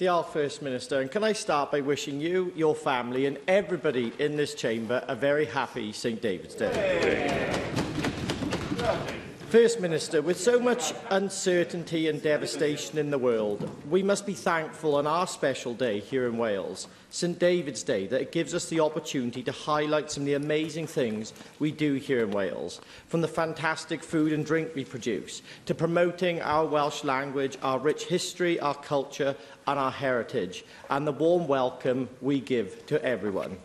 the Our First Minister. And can I start by wishing you, your family and everybody in this chamber a very happy St David's Day. Yay. Yay. First Minister, with so much uncertainty and devastation in the world, we must be thankful on our special day here in Wales, St David's Day, that it gives us the opportunity to highlight some of the amazing things we do here in Wales, from the fantastic food and drink we produce, to promoting our Welsh language, our rich history, our culture and our heritage, and the warm welcome we give to everyone.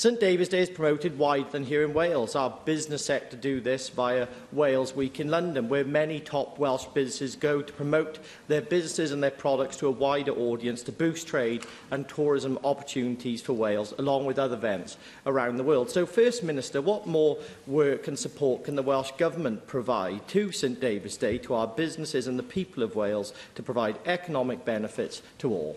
St David's Day is promoted wider than here in Wales. Our business sector do this via Wales Week in London, where many top Welsh businesses go to promote their businesses and their products to a wider audience to boost trade and tourism opportunities for Wales, along with other events around the world. So, First Minister, what more work and support can the Welsh Government provide to St David's Day, to our businesses and the people of Wales, to provide economic benefits to all?